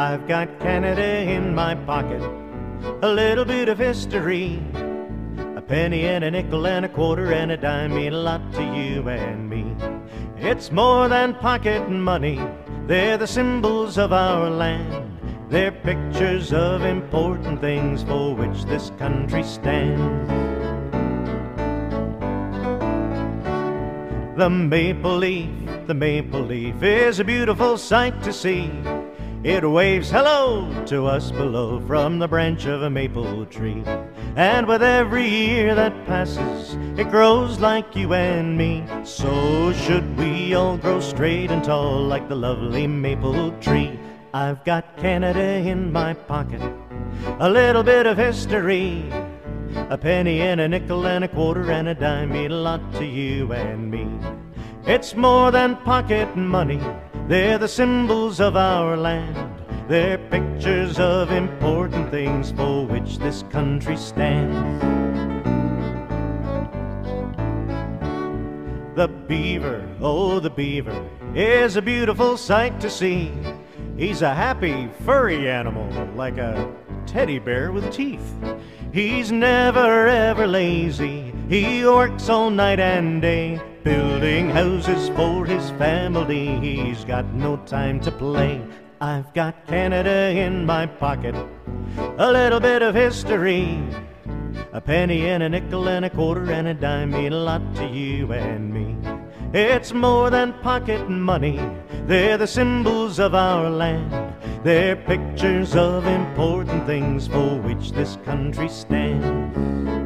I've got Canada in my pocket, a little bit of history. A penny and a nickel and a quarter and a dime mean a lot to you and me. It's more than pocket money, they're the symbols of our land. They're pictures of important things for which this country stands. The maple leaf, the maple leaf is a beautiful sight to see. It waves hello to us below from the branch of a maple tree. And with every year that passes, it grows like you and me. So should we all grow straight and tall like the lovely maple tree. I've got Canada in my pocket, a little bit of history. A penny and a nickel and a quarter and a dime mean a lot to you and me. It's more than pocket money, they're the symbols of our land. They're pictures of important things for which this country stands. The beaver, oh, the beaver, is a beautiful sight to see. He's a happy, furry animal, like a teddy bear with teeth. He's never ever lazy, he works all night and day, building houses for his family. He's got no time to play. I've got Canada in my pocket, a little bit of history. A penny and a nickel and a quarter and a dime mean a lot to you and me. It's more than pocket money, they're the symbols of our land. They're pictures of important things for which this country stands.